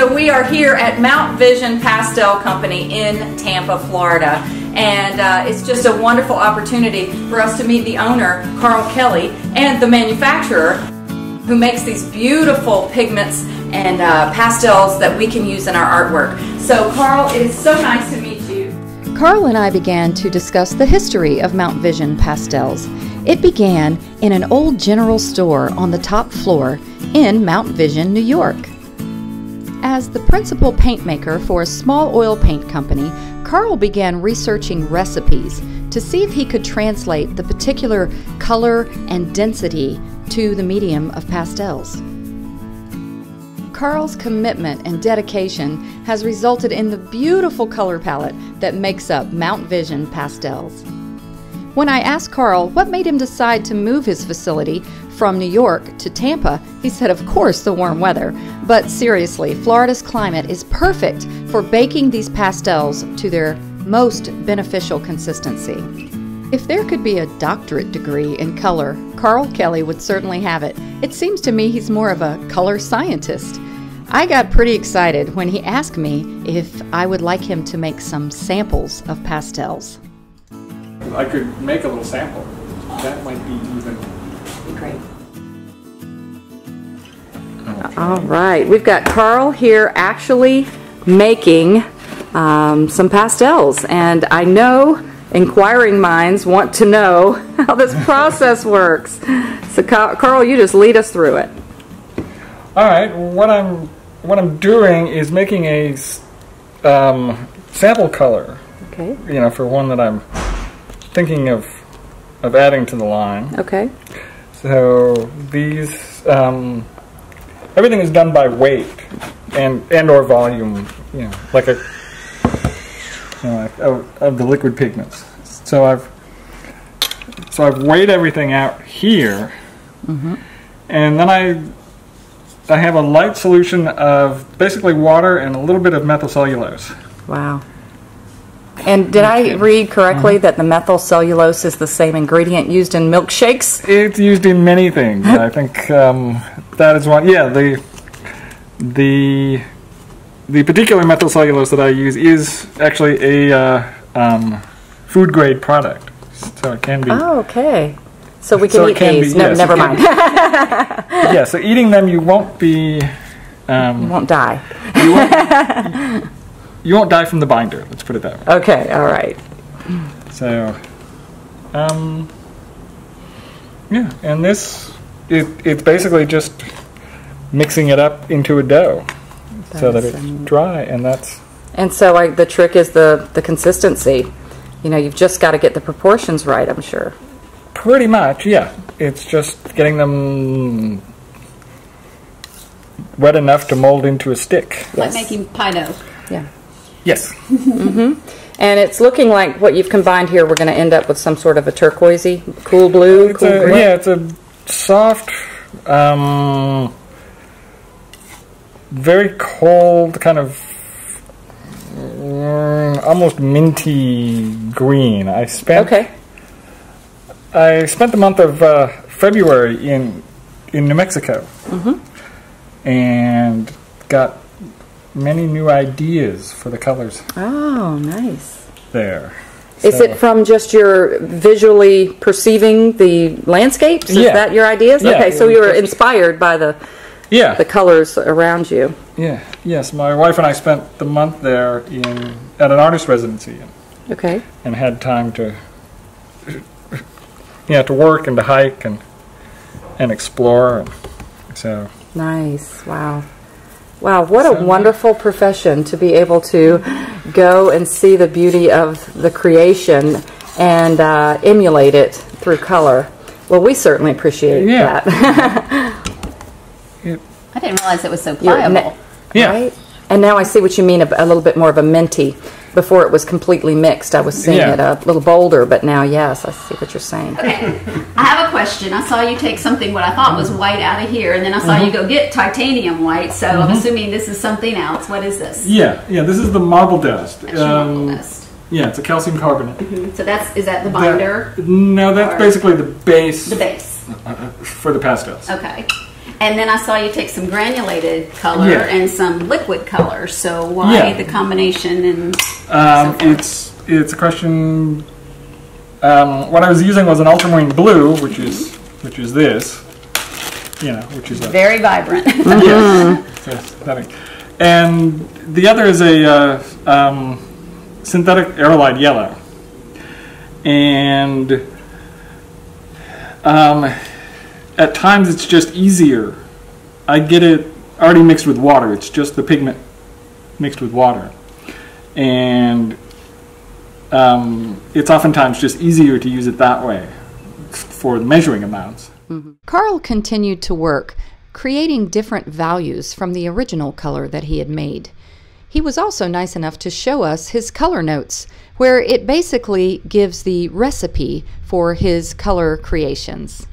So we are here at Mount Vision Pastel Company in Tampa, Florida. And uh, it's just a wonderful opportunity for us to meet the owner, Carl Kelly, and the manufacturer who makes these beautiful pigments and uh, pastels that we can use in our artwork. So, Carl, it is so nice to meet you. Carl and I began to discuss the history of Mount Vision pastels. It began in an old general store on the top floor in Mount Vision, New York. As the principal paint maker for a small oil paint company, Carl began researching recipes to see if he could translate the particular color and density to the medium of pastels. Carl's commitment and dedication has resulted in the beautiful color palette that makes up Mount Vision pastels. When I asked Carl what made him decide to move his facility from New York to Tampa, he said, of course, the warm weather. But seriously, Florida's climate is perfect for baking these pastels to their most beneficial consistency. If there could be a doctorate degree in color, Carl Kelly would certainly have it. It seems to me he's more of a color scientist. I got pretty excited when he asked me if I would like him to make some samples of pastels. I could make a little sample. That might be even Great. All right, we've got Carl here actually making um, some pastels, and I know inquiring minds want to know how this process works. So, Carl, you just lead us through it. All right. What I'm what I'm doing is making a um, sample color. Okay. You know, for one that I'm thinking of of adding to the line. Okay. So these, um, everything is done by weight and and or volume, you know, like a, you know, like of, of the liquid pigments. So I've so I've weighed everything out here, mm-hmm. and then I I have a light solution of basically water and a little bit of methyl cellulose. Wow. And did I read correctly that the methyl cellulose is the same ingredient used in milkshakes? It's used in many things. I think um, that is one. Yeah, the the the particular methyl cellulose that I use is actually a uh, um, food grade product, so it can be. Oh, okay. So we can so eat can these. Be, no, yes, never mind. yeah, so eating them, you won't be. Um, you won't die. You won't, you won't die from the binder. Let's put it that way. Okay, all right. So, um, yeah, and this it it's basically just mixing it up into a dough that's so that it's dry, and that's. And so, like the trick is the the consistency. You know, you've just got to get the proportions right. I'm sure. Pretty much, yeah. It's just getting them wet enough to mold into a stick. Like making pie dough. Yeah. Yes. mm-hmm. And it's looking like what you've combined here. We're going to end up with some sort of a turquoisey, cool blue, it's cool a. Yeah, it's a soft, um, very cold, kind of um, almost minty green. I spent. Okay. I spent the month of uh, February in in New Mexico, mm-hmm. and got many new ideas for the colors. Oh, nice. There. Is so. it from just your visually perceiving the landscapes? Is yeah. that your ideas? Yeah. Okay, so you were inspired by the yeah the colors around you. Yeah. Yes, my wife and I spent the month there in at an artist residency. Okay. And had time to yeah to work and to hike and and explore. And so nice. Wow. Wow, what a wonderful profession to be able to go and see the beauty of the creation and uh, emulate it through color. Well, we certainly appreciate yeah. that. I didn't realize it was so pliable. Yeah. Right? And now I see what you mean, a, a, little bit more of a minty. Before it was completely mixed. I was seeing yeah. it a little bolder, but now, yes, I see what you're saying. Okay. I have a question. I saw you take something what I thought was white out of here, and then I saw mm-hmm. you go get titanium white, so mm-hmm. I'm assuming this is something else. What is this? Yeah, yeah, this is the marble dust. Um, marble dust. Yeah, it's a calcium carbonate. Mm-hmm. So that's, is that the binder? That, no, that's or? basically the base. The base. Uh, for the pastels. Okay. And then I saw you take some granulated color Yeah. and some liquid color. So why Yeah. the combination and Um, so it's it's a question. Um, what I was using was an ultramarine blue, which is which is this, you know, which is a very vibrant. yes, yes, that- and the other is a uh, um, synthetic arylide yellow, and um, at times it's just easier. I get it already mixed with water. It's just the pigment mixed with water, and um, it's oftentimes just easier to use it that way for measuring amounts. Carl continued to work, creating different values from the original color that he had made. He was also nice enough to show us his color notes, where it basically gives the recipe for his color creations.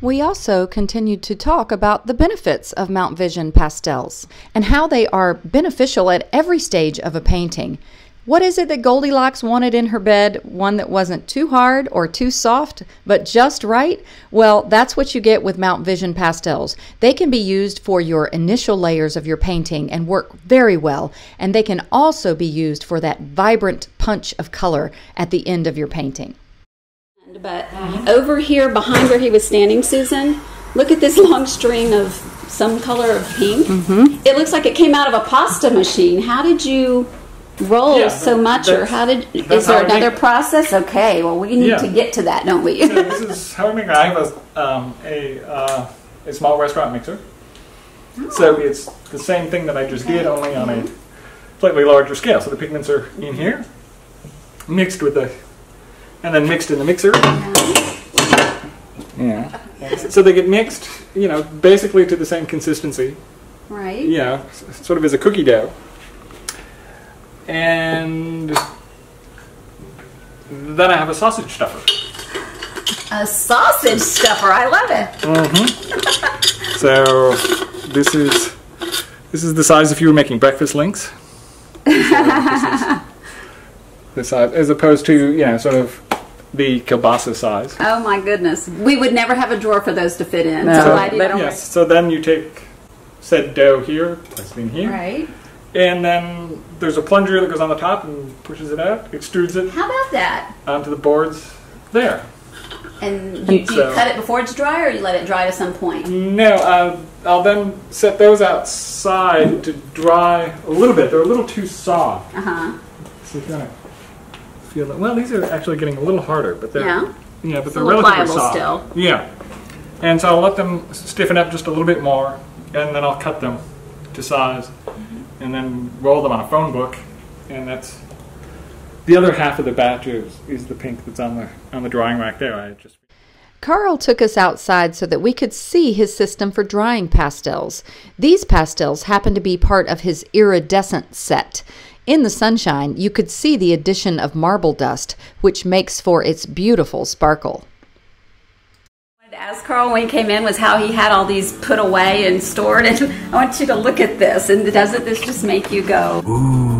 We also continued to talk about the benefits of Mount Vision pastels and how they are beneficial at every stage of a painting. What is it that Goldilocks wanted in her bed? One that wasn't too hard or too soft, but just right? Well, that's what you get with Mount Vision pastels. They can be used for your initial layers of your painting and work very well, and they can also be used for that vibrant punch of color at the end of your painting. But over here, behind where he was standing, Susan, look at this long string of some color of pink. Mm-hmm. It looks like it came out of a pasta machine. How did you roll Yeah, so much, or how did? Is there how I make another process? Okay, well, we need Yeah. to get to that, don't we? So this is how I make it. I have a um, a uh, a small restaurant mixer. So it's the same thing that I just did, only on a slightly larger scale. So the pigments are in here, mixed with the, and then mixed in the mixer. Yeah. So they get mixed, you know, basically to the same consistency. right. Yeah, sort of as a cookie dough. And then I have a sausage stuffer. A sausage stuffer. I love it. Mm -hmm. So this is this is the size if you were making breakfast links. So this is the size, as opposed to you know sort of the kielbasa size. Oh my goodness, we would never have a drawer for those to fit in. No, so I did. don't- Yes. So then you take said dough here, place it in here, Right. and then there's a plunger that goes on the top and pushes it out, extrudes it How about that? onto the boards there. And you, do you So- cut it before it's dry, or you let it dry to some point? No, uh, I'll then set those outside to dry a little bit. They're a little too soft. Uh huh. So if you want to feel that. Well, these are actually getting a little harder, but they're Yeah? yeah, but they're a relatively soft. still. Yeah, and so I'll let them stiffen up just a little bit more, and then I'll cut them to size, Mm-hmm. and then roll them on a phone book, and that's the other half of the batch is, is the pink that's on the on the drying rack there. I just Carl took us outside so that we could see his system for drying pastels. These pastels happen to be part of his iridescent set. In the sunshine, you could see the addition of marble dust, which makes for its beautiful sparkle. wanted to ask Carl when he came in was how he had all these put away and stored. And I want you to look at this. And doesn't this just make you go?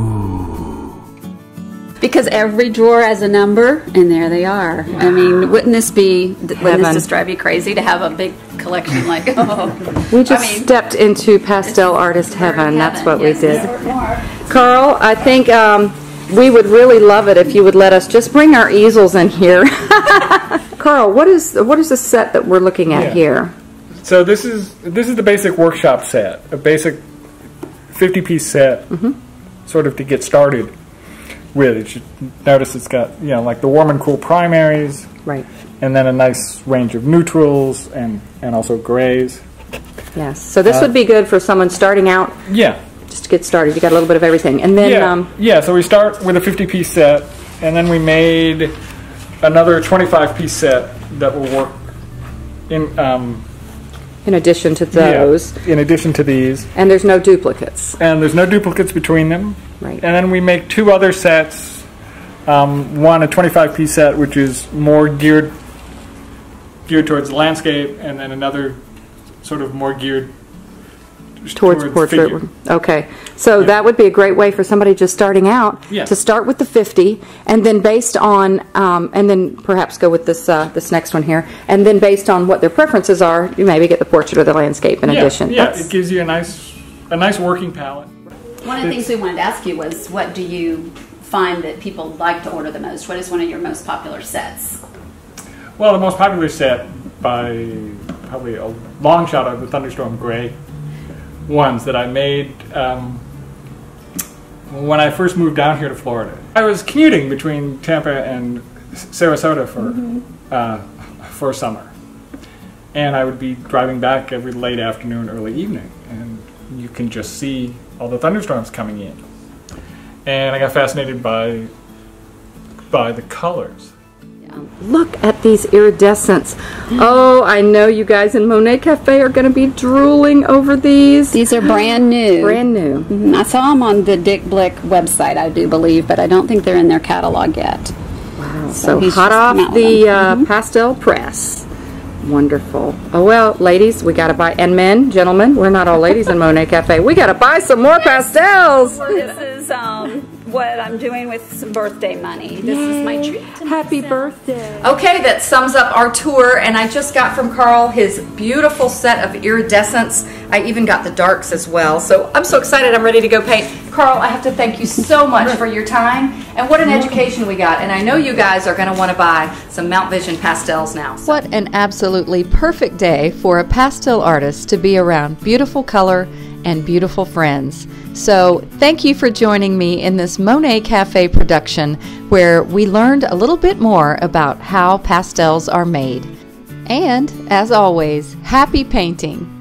Because every drawer has a number, and there they are. I mean, wouldn't this be? Wouldn't Heaven. this just drive you crazy to have a big collection like? Oh, We just I mean, stepped into pastel artist heaven. That's what we did. Carl, I think um, we would really love it if you would let us just bring our easels in here. Carl, what is what is the set that we're looking at Yeah. here? So this is this is the basic workshop set, a basic fifty piece set, sort of to get started with. You should notice it's got you know like the warm and cool primaries, Right. and then a nice range of neutrals and and also grays. Yes. So this would be good for someone starting out, Yeah, just to get started. You got a little bit of everything, and then yeah, um, yeah. So we start with a fifty piece set, and then we made another twenty five piece set that will work in um, in addition to yeah, those, in addition to these. and there's no duplicates. and there's no duplicates between them. Right. And then we make two other sets. Um, one a 25 piece set, which is more geared geared towards the landscape, and then another sort of more geared towards, portrait. figure. Okay, so that would be a great way for somebody just starting out Yeah. to start with the 50, and then based on, um, and then perhaps go with this uh, this next one here, and then based on what their preferences are, you maybe get the portrait or the landscape in Yeah, addition. yeah, That's- it gives you a nice a nice working palette. One of the things we wanted to ask you was what do you find that people like to order the most? What is one of your most popular sets? Well, the most popular set by probably a long shot of the Thunderstorm Gray ones that I made um, when I first moved down here to Florida. I was commuting between Tampa and Sarasota for uh, for summer, and I would be driving back every late afternoon, early evening, and you can just see all the thunderstorms coming in. And I got fascinated by by the colors. Look at these iridescents. Oh, I know you guys in Monet Cafe are going to be drooling over these. These are brand new. Brand new. Mhm. I saw them on the Dick Blick website, I do believe, but I don't think they're in their catalog yet. Wow. So he's hot off out with the them. uh, pastel press. Wonderful. Oh well, ladies, we got to buy, and men, gentlemen, we're not all ladies in Monet Cafe. We got to buy some more pastels. This is um, what I'm doing with some birthday money. This is my treat. Happy birthday. Okay, that sums up our tour, and I just got from Carl his beautiful set of iridescents. I even got the darks as well, so I'm so excited I'm ready to go paint. Carl, I have to thank you so much for your time, and what an education we got, and I know you guys are going to want to buy some Mount Vision pastels now. So What an absolutely perfect day for a pastel artist to be around beautiful color and beautiful friends. So, thank you for joining me in this Monet Cafe production where we learned a little bit more about how pastels are made. And, as always, happy painting!